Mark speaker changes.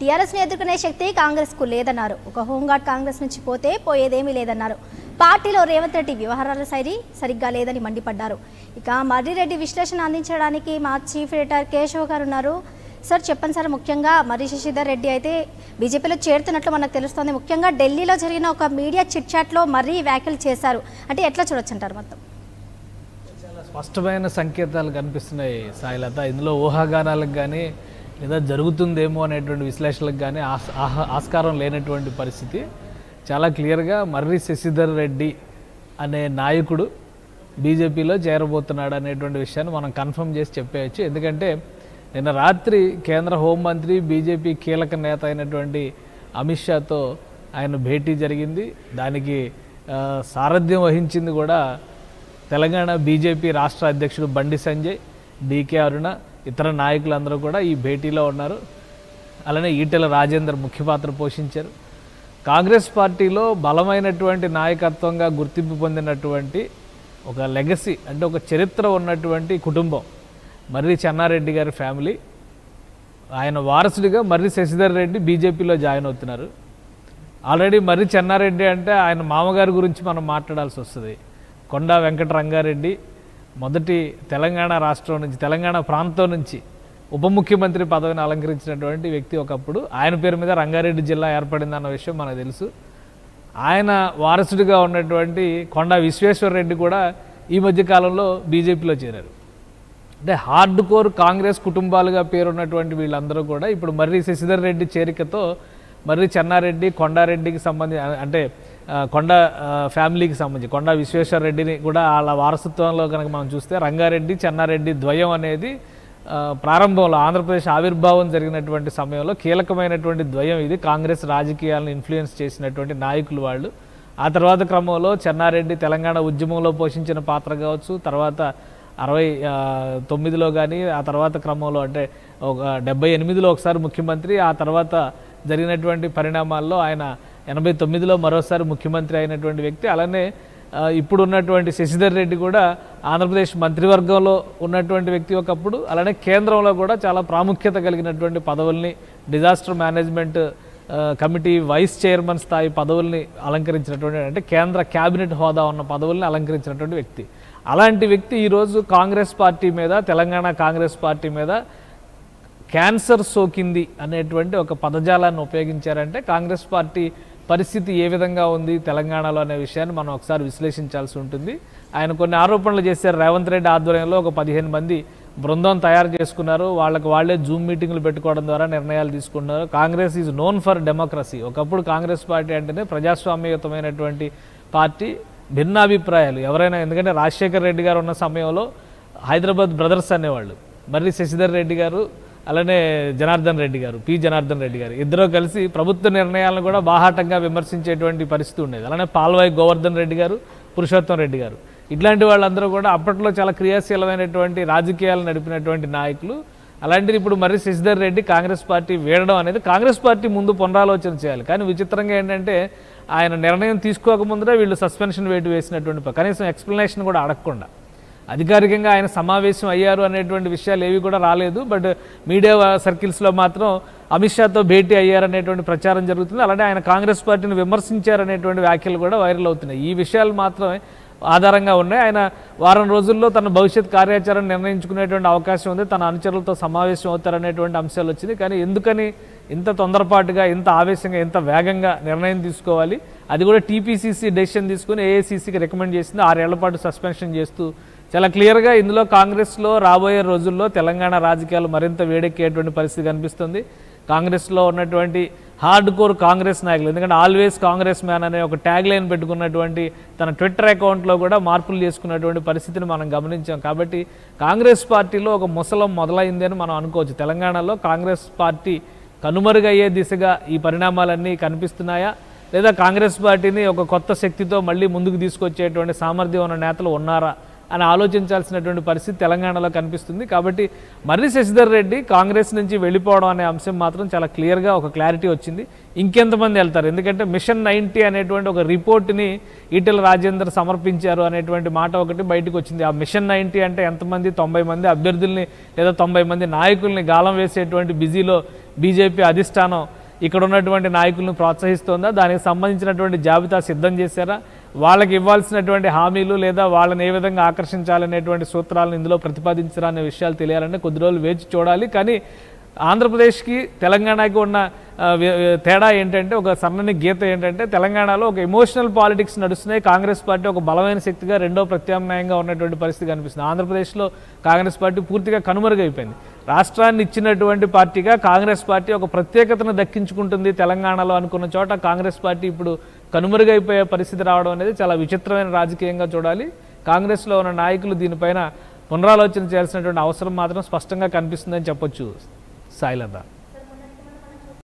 Speaker 1: టీఆర్ఎస్ను ఎదుర్కొనే శక్తి కాంగ్రెస్కు లేదన్నారు. ఒక హోంగార్డ్ కాంగ్రెస్ నుంచి పోతే పోయేదేమీ లేదన్నారు. పార్టీలో రేవంత్ రెడ్డి వ్యవహారాల శైలి సరిగ్గా లేదని మండిపడ్డారు. ఇక మర్రిరెడ్డి విశ్లేషణ అందించడానికి మా చీఫ్ ఎడిటర్ కేశవ్ గారు ఉన్నారు. సార్ చెప్పండి సార్ ముఖ్యంగా మర్రి శశిధర్ రెడ్డి అయితే బీజేపీలో చేరుతున్నట్లు మనకు తెలుస్తోంది. ముఖ్యంగా ఢిల్లీలో జరిగిన ఒక మీడియా చిట్ చాట్లో మర్రి వ్యాఖ్యలు చేశారు. అంటే ఎట్లా చూడొచ్చు అంటారు మొత్తం
Speaker 2: స్పష్టమైన సంకేతాలు కనిపిస్తున్నాయి సాయిలత. ఇందులో ఊహాగానాలకు కానీ లేదా జరుగుతుందేమో అనేటువంటి విశ్లేషణలకు కానీ ఆస్- ఆస్కారం లేనటువంటి పరిస్థితి. చాలా క్లియర్గా మర్రి శశిధర్ రెడ్డి అనే నాయకుడు బీజేపీలో చేరబోతున్నాడు అనేటువంటి విషయాన్ని మనం కన్ఫర్మ్ చేసి చెప్పేయచ్చు. ఎందుకంటే నిన్న రాత్రి కేంద్ర హోంమంత్రి బీజేపీ కీలక నేత అయినటువంటి అమిత్ షాతో ఆయన భేటీ జరిగింది. దానికి సారథ్యం వహించింది కూడా తెలంగాణ బీజేపీ రాష్ట్ర అధ్యక్షుడు బండి సంజయ్ డీకే అరుణ ఇతర నాయకులందరూ కూడా ఈ భేటీలో ఉన్నారు. అలానే ఈటెల రాజేందర్ ముఖ్య పాత్ర పోషించారు. కాంగ్రెస్ పార్టీలో బలమైనటువంటి నాయకత్వంగా గుర్తింపు పొందినటువంటి ఒక లెగసీ అంటే ఒక చరిత్ర ఉన్నటువంటి కుటుంబం. మర్రి చెన్నారెడ్డి గారి ఫ్యామిలీ. ఆయన వారసుడిగా మర్రి శశిధర్ రెడ్డి బీజేపీలో జాయిన్ అవుతున్నారు. ఆల్రెడీ మర్రి చెన్నారెడ్డి అంటే ఆయన మామగారి గురించి మనం మాట్లాడాల్సి వస్తుంది. కొండా వెంకట రంగారెడ్డి మొదటి తెలంగాణ రాష్ట్రం నుంచి తెలంగాణ ప్రాంతం నుంచి ఉప ముఖ్యమంత్రి పదవిని అలంకరించినటువంటి వ్యక్తి ఒకప్పుడు. ఆయన పేరు మీద రంగారెడ్డి జిల్లా ఏర్పడిందన్న విషయం మనకు తెలుసు. ఆయన వారసుడిగా ఉన్నటువంటి కొండా విశ్వేశ్వరరెడ్డి కూడా ఈ మధ్య కాలంలో బీజేపీలో చేరారు. అంటే హార్డ్ కోర్ కాంగ్రెస్ కుటుంబాలుగా పేరున్నటువంటి వీళ్ళందరూ కూడా ఇప్పుడు మర్రి శశిధర్ రెడ్డి చేరికతో మర్రి చెన్నారెడ్డి కొండారెడ్డికి సంబంధించి అంటే కొండ ఫ్యామిలీకి సంబంధించి కొండ విశ్వేశ్వర రెడ్డిని కూడా వాళ్ళ వారసత్వంలో కనుక మనం చూస్తే రంగారెడ్డి చెన్నారెడ్డి ద్వయం అనేది ప్రారంభంలో ఆంధ్రప్రదేశ్ ఆవిర్భావం జరిగినటువంటి సమయంలో కీలకమైనటువంటి ద్వయం ఇది. కాంగ్రెస్ రాజకీయాలను ఇన్ఫ్లుయెన్స్ చేసినటువంటి నాయకులు వాళ్ళు. ఆ తర్వాత క్రమంలో చెన్నారెడ్డి తెలంగాణ ఉద్యమంలో పోషించిన పాత్ర కావచ్చు. తర్వాత అరవై తొమ్మిదిలో కానీ ఆ తర్వాత క్రమంలో అంటే ఒక డెబ్బై ఎనిమిదిలో ఒకసారి ముఖ్యమంత్రి ఆ తర్వాత జరిగినటువంటి పరిణామాల్లో ఆయన ఎనభై తొమ్మిదిలో మరోసారి ముఖ్యమంత్రి అయినటువంటి వ్యక్తి అలానే ఆ, ఇప్పుడు ఉన్నటువంటి శశిధర్ రెడ్డి కూడా ఆంధ్రప్రదేశ్ మంత్రివర్గంలో ఉన్నటువంటి వ్యక్తి ఒకప్పుడు అలానే కేంద్రంలో కూడా చాలా ప్రాముఖ్యత కలిగినటువంటి పదవుల్ని డిజాస్టర్ మేనేజ్మెంట్ ఆ, కమిటీ వైస్ చైర్మన్ స్థాయి పదవుల్ని అలంకరించినటువంటి అంటే కేంద్ర క్యాబినెట్ హోదా ఉన్న పదవుల్ని అలంకరించినటువంటి వ్యక్తి. అలాంటి వ్యక్తి ఈరోజు కాంగ్రెస్ పార్టీ మీద తెలంగాణ కాంగ్రెస్ పార్టీ మీద క్యాన్సర్ సోకింది అనేటువంటి ఒక పదజాలాన్ని ఉపయోగించారంటే కాంగ్రెస్ పార్టీ పరిస్థితి ఏ విధంగా ఉంది తెలంగాణలో అనే విషయాన్ని మనం ఒకసారి విశ్లేషించాల్సి ఉంటుంది. ఆయన కొన్ని ఆరోపణలు చేశారు. రేవంత్ రెడ్డి ఆధ్వర్యంలో ఒక పదిహేను మంది బృందం తయారు చేసుకున్నారు. వాళ్ళకి వాళ్ళే జూమ్ మీటింగ్లు పెట్టుకోవడం ద్వారా నిర్ణయాలు తీసుకున్నారు. Congress is known for democracy ఒకప్పుడు కాంగ్రెస్ పార్టీ అంటేనే ప్రజాస్వామ్యయుతమైనటువంటి పార్టీ. భిన్నాభిప్రాయాలు ఎవరైనా ఎందుకంటే రాజశేఖర్ రెడ్డి గారు ఉన్న సమయంలో హైదరాబాద్ బ్రదర్స్ అనేవాళ్ళు. మర్రి శశిధర్ రెడ్డి గారు అలానే జనార్దన్ రెడ్డి గారు పి జనార్దన్ రెడ్డి గారు. ఇద్దరు కలిసి ప్రభుత్వ నిర్ణయాలను కూడా బాహాటంగా విమర్శించేటువంటి పరిస్థితి ఉండేది. అలానే పాల్వాయి గోవర్ధన్ రెడ్డి గారు పురుషోత్తం రెడ్డి గారు. ఇట్లాంటి వాళ్ళందరూ కూడా అప్పట్లో చాలా క్రియాశీలమైనటువంటి రాజకీయాలు నడిపినటువంటి నాయకులు. అలాంటిది ఇప్పుడు మరి శశిధర్ రెడ్డి కాంగ్రెస్ పార్టీ వీడడం అనేది కాంగ్రెస్ పార్టీ ముందు పునరాలోచన చేయాలి. కానీ విచిత్రంగా ఏంటంటే ఆయన నిర్ణయం తీసుకోకముందరే వీళ్ళు సస్పెన్షన్ వేటు వేసినటువంటి కనీసం ఎక్స్ప్లెనేషన్ కూడా అడగకుండా. అధికారికంగా ఆయన సమావేశం అయ్యారు అనేటువంటి విషయాలు ఏవి కూడా రాలేదు. బట్ మీడియా సర్కిల్స్లో మాత్రం అమిత్ షాతో భేటీ అయ్యారనేటువంటి ప్రచారం జరుగుతుంది. అలానే ఆయన కాంగ్రెస్ పార్టీని విమర్శించారనేటువంటి వ్యాఖ్యలు కూడా వైరల్ అవుతున్నాయి. ఈ విషయాలు మాత్రమే ఆధారంగా ఉన్నాయి. ఆయన వారం రోజుల్లో తన భవిష్యత్ కార్యాచరణ నిర్ణయించుకునేటువంటి అవకాశం ఉంది. తన అనుచరులతో సమావేశం అవుతారనేటువంటి అంశాలు వచ్చింది. కానీ ఎందుకని ఇంత తొందరపాటుగా ఇంత ఆవేశంగా ఇంత వేగంగా నిర్ణయం తీసుకోవాలి? అది కూడా టీపీసీసీ డెసిషన్ తీసుకుని ఏఐసీసీకి రికమెండ్ చేసింది. ఆరేళ్ళ పాటు సస్పెన్షన్ చేస్తూ చాలా క్లియర్గా ఇందులో కాంగ్రెస్లో రాబోయే రోజుల్లో తెలంగాణ రాజకీయాలు మరింత వేడెక్కేటువంటి పరిస్థితి కనిపిస్తుంది. కాంగ్రెస్లో ఉన్నటువంటి హార్డ్ కోర్ కాంగ్రెస్ నాయకులు ఎందుకంటే ఆల్వేస్ కాంగ్రెస్ మ్యాన్ అనే ఒక ట్యాగ్ లైన్ పెట్టుకున్నటువంటి తన ట్విట్టర్ అకౌంట్లో కూడా మార్పులు చేసుకున్నటువంటి పరిస్థితిని మనం గమనించాం. కాబట్టి కాంగ్రెస్ పార్టీలో ఒక ముసలం మొదలైంది అని మనం అనుకోవచ్చు. తెలంగాణలో కాంగ్రెస్ పార్టీ కనుమరుగయ్యే దిశగా ఈ పరిణామాలన్నీ కనిపిస్తున్నాయా? లేదా కాంగ్రెస్ పార్టీని ఒక కొత్త శక్తితో మళ్ళీ ముందుకు తీసుకొచ్చేటువంటి సామర్థ్యం ఉన్న నేతలు ఉన్నారా? అని ఆలోచించాల్సినటువంటి పరిస్థితి తెలంగాణలో కనిపిస్తుంది. కాబట్టి మర్రి శశిధర్ రెడ్డి కాంగ్రెస్ నుంచి వెళ్ళిపోవడం అనే అంశం మాత్రం చాలా క్లియర్గా ఒక క్లారిటీ వచ్చింది. ఇంకెంతమంది వెళ్తారు? ఎందుకంటే మిషన్ నైంటీ అనేటువంటి ఒక రిపోర్ట్ని ఈటెల రాజేందర్ సమర్పించారు అనేటువంటి మాట ఒకటి బయటకు వచ్చింది. ఆ మిషన్ నైంటీ అంటే ఎంతమంది? తొంభై మంది అభ్యర్థుల్ని లేదా తొంభై మంది నాయకుల్ని గాలం వేసేటువంటి బిజీలో బీజేపీ అధిష్టానం ఇక్కడ ఉన్నటువంటి నాయకులను ప్రోత్సహిస్తోందా? దానికి సంబంధించినటువంటి జాబితా సిద్ధం చేశారా? వాళ్ళకి ఇవ్వాల్సినటువంటి హామీలు లేదా వాళ్ళని ఏ విధంగా ఆకర్షించాలనేటువంటి సూత్రాలను ఇందులో ప్రతిపాదించరా అనే విషయాలు తెలియాలంటే కొద్ది రోజులు వేచి చూడాలి. కానీ ఆంధ్రప్రదేశ్కి తెలంగాణకి ఉన్న ఆ, వ్య- వ్య- తేడా ఏంటంటే ఒక సన్నని గీత ఏంటంటే తెలంగాణలో ఒక ఎమోషనల్ పాలిటిక్స్ నడుస్తున్నాయి. కాంగ్రెస్ పార్టీ ఒక బలమైన శక్తిగా రెండో ప్రత్యామ్నాయంగా ఉన్నటువంటి పరిస్థితి కనిపిస్తుంది. ఆంధ్రప్రదేశ్లో కాంగ్రెస్ పార్టీ పూర్తిగా కనుమరుగైపోయింది. రాష్ట్రాన్ని ఇచ్చినటువంటి పార్టీగా కాంగ్రెస్ పార్టీ ఒక ప్రత్యేకతను దక్కించుకుంటుంది తెలంగాణలో అనుకున్న చోట. కాంగ్రెస్ పార్టీ ఇప్పుడు కనుమరుగైపోయే పరిస్థితి రావడం అనేది చాలా విచిత్రమైన రాజకీయంగా చూడాలి. కాంగ్రెస్లో ఉన్న నాయకులు దీనిపైన పునరాలోచన చేయాల్సినటువంటి అవసరం మాత్రం స్పష్టంగా కనిపిస్తుందని చెప్పొచ్చు. సాయిలత.